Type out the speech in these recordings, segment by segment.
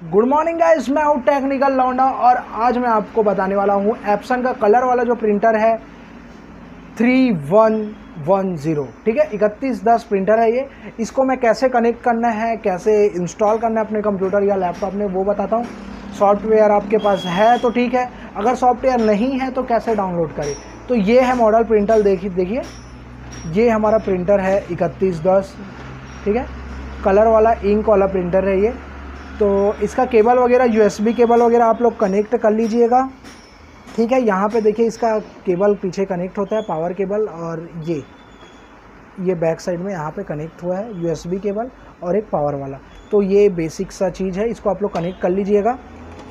Good morning guys मैं हूँ technical लौंडा और आज मैं आपको बताने वाला हूँ एप्सन का कलर वाला जो प्रिंटर है थ्री वन वन ज़ीरो ठीक है? इकतीस दस प्रिंटर है ये। इसको मैं कैसे कनेक्ट करना है, कैसे इंस्टॉल करना है अपने कंप्यूटर या लैपटॉप में, वो बताता हूँ। सॉफ्टवेयर आपके पास है तो ठीक है। अगर सॉफ्टवेयर नहीं है तो कैसे डाउनलोड करें? तो ये है मॉडल प्रिंटर देखिए देखिए। ये हमारा प्रिंटर है इकतीस दस। ठीक है? कलर वाला इंक वाला प्रिंटर है ये। तो इसका केबल वगैरह यूएसबी केबल वगैरह आप लोग कनेक्ट कर लीजिएगा। ठीक है, यहाँ पे देखिए इसका केबल पीछे कनेक्ट होता है पावर केबल और ये। ये बैक साइड में यहाँ पे कनेक्ट हुआ है यूएसबी केबल और एक पावर वाला। तो ये बेसिक सा चीज़ है, इसको आप लोग कनेक्ट कर लीजिएगा।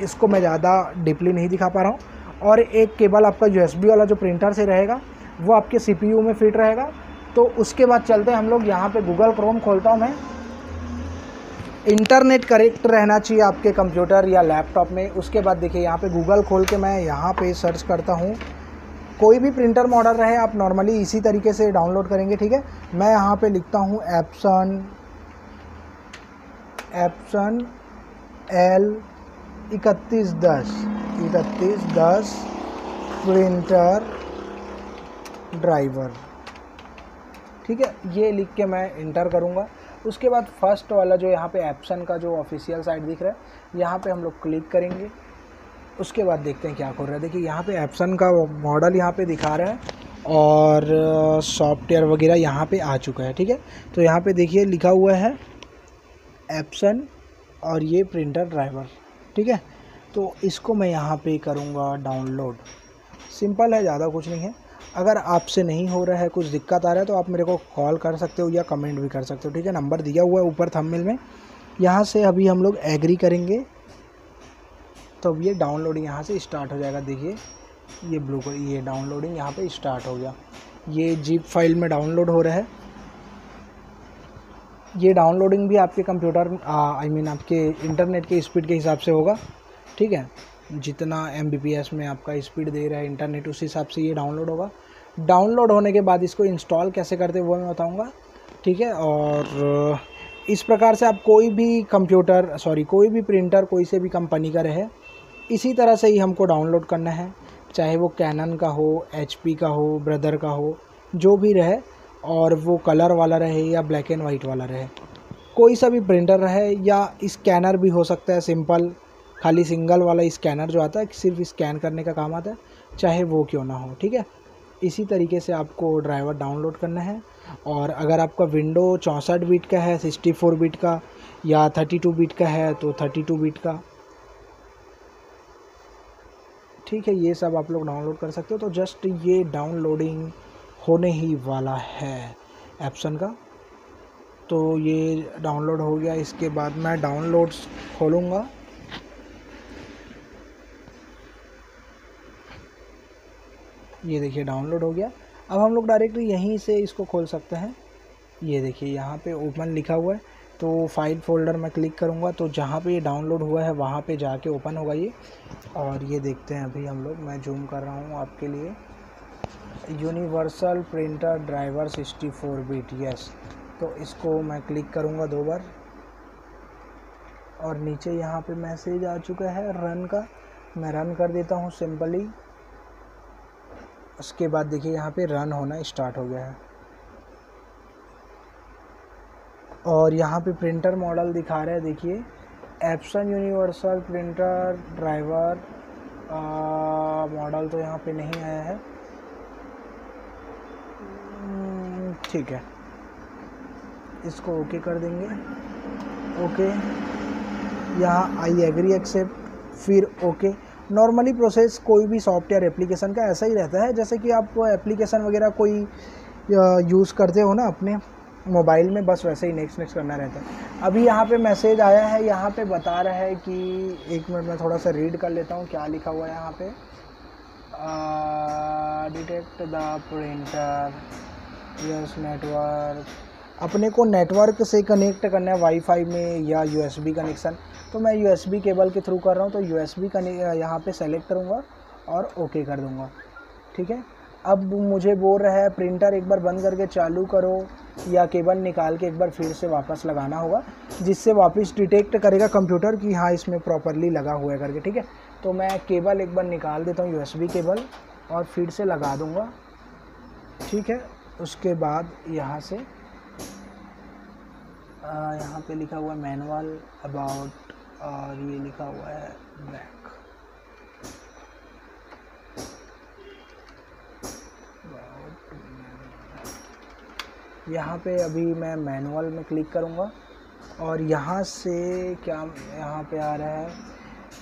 इसको मैं ज़्यादा डीपली नहीं दिखा पा रहा हूँ। और एक केबल आपका यूएसबी वाला जो प्रिंटर से रहेगा, वो आपके सीपीयू में फिट रहेगा। तो उसके बाद चलते हैं हम लोग यहाँ पे गूगल क्रोम खोलता हूँ मैं। इंटरनेट करेक्ट रहना चाहिए आपके कंप्यूटर या लैपटॉप में। उसके बाद देखिए, यहाँ पे गूगल खोल के मैं यहाँ पे सर्च करता हूँ। कोई भी प्रिंटर मॉडल रहे, आप नॉर्मली इसी तरीके से डाउनलोड करेंगे, ठीक है? मैं यहाँ पे लिखता हूँ एप्सन एप्सन एल इकतीस दस इकतीस दस प्रिंटर ड्राइवर। ठीक है? ये लिख के मैं इंटर करूँगा। उसके बाद फ़र्स्ट वाला जो यहाँ पे एप्सन का जो ऑफिशियल साइट दिख रहा है, यहाँ पे हम लोग क्लिक करेंगे। उसके बाद देखते हैं क्या कर रहा है। देखिए, यहाँ पे एप्सन का मॉडल यहाँ पे दिखा रहा है और सॉफ्टवेयर वगैरह यहाँ पे आ चुका है, ठीक है? तो यहाँ पे देखिए, लिखा हुआ है एप्सन और ये प्रिंटर ड्राइवर ठीक है? तो इसको मैं यहाँ पे करूँगा डाउनलोड सिंपल है, ज़्यादा कुछ नहीं है। अगर आपसे नहीं हो रहा है, कुछ दिक्कत आ रहा है तो आप मेरे को कॉल कर सकते हो या कमेंट भी कर सकते हो, ठीक है? नंबर दिया हुआ है ऊपर थंबनेल में। यहाँ से अभी हम लोग एग्री करेंगे। तो अब ये डाउनलोडिंग यहाँ से स्टार्ट हो जाएगा, देखिए। ये ब्लू कलर, ये डाउनलोडिंग यहाँ पे स्टार्ट हो गया। ये जीप फ़ाइल में डाउनलोड हो रहा है। ये डाउनलोडिंग भी आपके कंप्यूटर आई मीन आपके इंटरनेट के स्पीड के हिसाब से होगा, ठीक है? जितना एमबीपीएस में आपका स्पीड दे रहा है इंटरनेट उस हिसाब से ये डाउनलोड होगा। डाउनलोड होने के बाद इसको इंस्टॉल कैसे करते हैं, वो मैं बताऊँगा, ठीक है? और इस प्रकार से आप कोई भी कंप्यूटर सॉरी कोई भी प्रिंटर कोई से भी कंपनी का रहे, इसी तरह से ही हमको डाउनलोड करना है। चाहे वो कैनन का हो एचपी का हो ब्रदर का हो, जो भी रहे, और वो कलर वाला रहे या ब्लैक एंड वाइट वाला रहे। कोई सा भी प्रिंटर रहे या स्कैनर भी हो सकता है सिंपल खाली सिंगल वाला स्कैनर जो आता है, सिर्फ़ स्कैन करने का काम आता है, चाहे वो क्यों ना हो, ठीक है? इसी तरीके से आपको ड्राइवर डाउनलोड करना है, और अगर आपका विंडो चौंसठ बीट का है सिक्सटी फोर बीट का, या थर्टी टू बीट का है तो थर्टी टू बीट का। ठीक है, ये सब आप लोग डाउनलोड कर सकते हो तो जस्ट ये डाउनलोडिंग होने ही वाला है एप्सन का। तो ये डाउनलोड हो गया, इसके बाद मैं डाउनलोड्स खोलूँगा। ये देखिए डाउनलोड हो गया। अब हम लोग डायरेक्टली यहीं से इसको खोल सकते हैं। ये देखिए, यहाँ पे ओपन लिखा हुआ है। तो फ़ाइल फोल्डर में क्लिक करूँगा तो जहाँ पे ये डाउनलोड हुआ है, वहाँ पे जाके ओपन होगा ये। और ये देखते हैं अभी हम लोग, मैं जूम कर रहा हूँ आपके लिए। Universal printer driver sixty four yes तो इसको मैं क्लिक करूँगा दो बार। और नीचे यहाँ पे मैसेज आ चुका है रन का। मैं रन कर देता हूँ सिंपली उसके बाद देखिए यहाँ पे रन होना स्टार्ट हो गया है। और यहाँ पे प्रिंटर मॉडल दिखा रहा है देखिए। Epson universal printer driver model तो यहाँ पे नहीं आया है। हम्म, ठीक है। इसको ओके कर देंगे। ओके यहाँ आई एग्री एक्सेप्ट फिर ओके नॉर्मली प्रोसेस कोई भी सॉफ्टवेयर एप्लीकेशन का ऐसा ही रहता है, जैसे कि आप एप्लीकेशन वगैरह कोई यूज़ करते हो ना अपने मोबाइल में, बस वैसे ही नेक्स्ट नेक्स्ट करना रहता है। अभी यहाँ पे मैसेज आया है, यहाँ पे बता रहा है कि एक मिनट में थोड़ा सा रीड कर लेता हूँ, क्या लिखा हुआ है यहाँ पे। Detect the printer yes network अपने को नेटवर्क से कनेक्ट करना है वाईफाई में या यूएसबी कनेक्शन तो मैं यूएसबी केबल के थ्रू कर रहा हूँ तो यूएसबी का यहाँ पर सेलेक्ट करूँगा और ओके कर दूँगा। ठीक है? अब मुझे बोल रहा है प्रिंटर एक बार बंद करके चालू करो या केबल निकाल के एक बार फिर से वापस लगाना होगा, जिससे वापस डिटेक्ट करेगा कंप्यूटर कि हाँ इसमें प्रॉपरली लगा हुआ है करके। ठीक है? तो मैं केबल एक बार निकाल देता हूँ यू केबल और फिर से लगा दूँगा। ठीक है? उसके बाद यहाँ से यहाँ पे लिखा हुआ मैनुअल अबाउट और ये लिखा हुआ है बैक यहाँ पे अभी मैं मैनुअल में क्लिक करूँगा और यहाँ से क्या, यहाँ पे आ रहा है।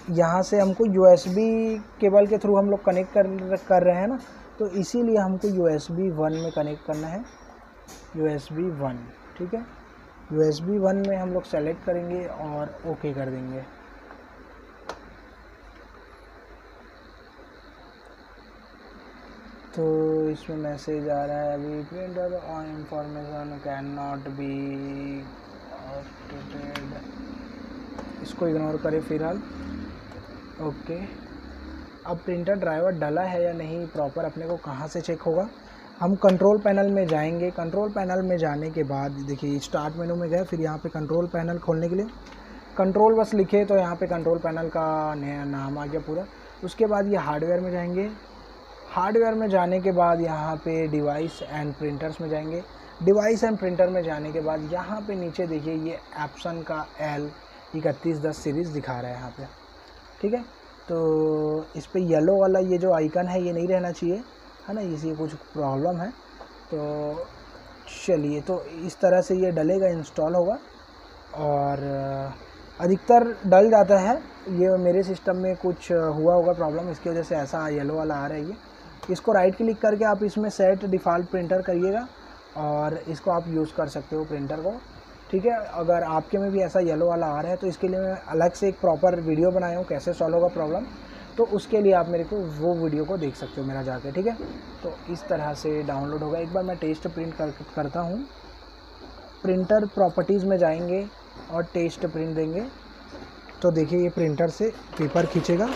यहाँ से हमको यूएसबी केबल के थ्रू हम लोग कनेक्ट कर कर रहे हैं ना तो इसीलिए हमको यू एस वन में कनेक्ट करना है। यू एस वन ठीक है? यू एस बी वन में हम लोग सेलेक्ट करेंगे और ओके कर देंगे। तो इसमें मैसेज आ रहा है अभी प्रिंटर और इंफॉर्मेशन कैन नॉट बी इसको इग्नोर करें फ़िलहाल। ओके अब प्रिंटर ड्राइवर डला है या नहीं प्रॉपर अपने को कहाँ से चेक होगा? हम कंट्रोल पैनल में जाएँगे। कंट्रोल पैनल में जाने के बाद, देखिए स्टार्ट मेनू में गए, फिर यहाँ पे कंट्रोल पैनल खोलने के लिए। कंट्रोल बस लिखे तो यहाँ पे कंट्रोल पैनल का नया नाम आ गया पूरा। उसके बाद ये हार्डवेयर में जाएँगे। हार्डवेयर में जाने के बाद यहाँ पे डिवाइस एंड प्रिंटर्स में जाएँगे। डिवाइस एंड प्रिंटर में जाने के बाद यहाँ पे नीचे देखिए, ये एप्सन का एल इकतीस दस सीरीज़ दिखा रहा है यहाँ पे। ठीक है? तो इस पर येलो वाला ये जो आइकन है, ये नहीं रहना चाहिए। है ना, इसी कुछ प्रॉब्लम है। तो चलिए तो इस तरह से ये डलेगा इंस्टॉल होगा। और अधिकतर डल जाता है। ये मेरे सिस्टम में कुछ हुआ होगा प्रॉब्लम इसकी वजह से ऐसा येलो वाला आ रहा है ये। इसको राइट क्लिक करके आप इसमें सेट डिफ़ॉल्ट प्रिंटर करिएगा और इसको आप यूज़ कर सकते हो प्रिंटर को। ठीक है? अगर आपके में भी ऐसा येलो वाला आ रहा है तो इसके लिए मैं अलग से एक प्रॉपर वीडियो बनाया हूँ, कैसे सॉल्व होगा प्रॉब्लम तो उसके लिए आप मेरे को वो वीडियो को देख सकते हो मेरा जाके, ठीक है? तो इस तरह से डाउनलोड होगा। एक बार मैं टेस्ट प्रिंट कर, करता हूँ। प्रिंटर प्रॉपर्टीज़ में जाएँगे और टेस्ट प्रिंट देंगे। तो देखिए ये प्रिंटर से पेपर खींचेगा।